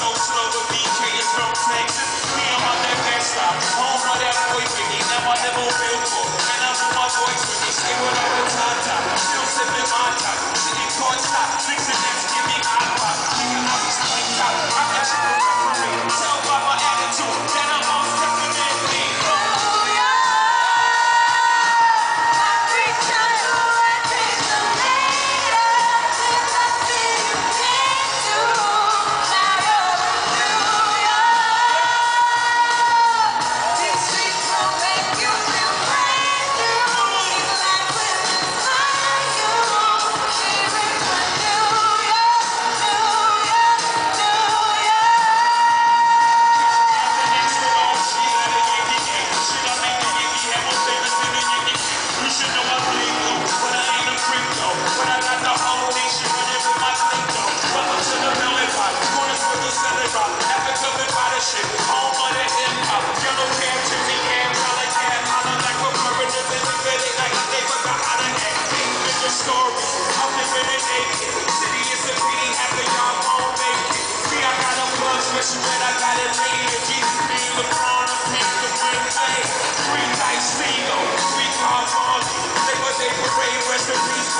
so slow.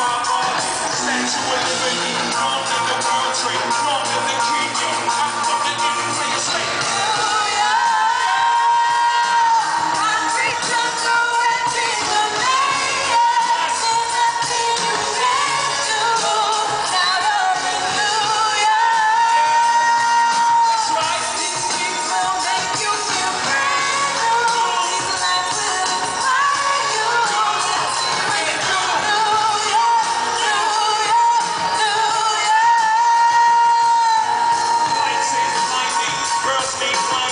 my mom. Said you were wrong, nigga, wrong, trade wrong, nigga.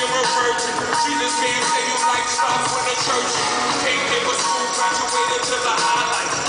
you're a virgin. Jesus can't say you like stop with a church. Can't give a school, graduated to the highlight.